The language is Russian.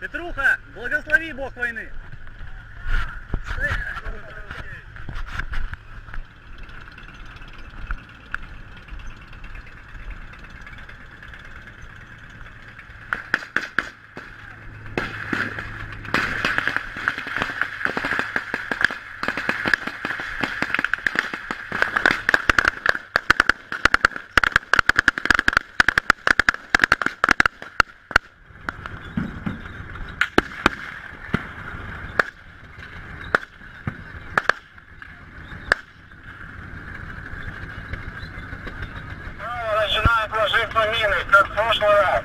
Петруха, благослови Бог войны. Мины, как в прошлый раз.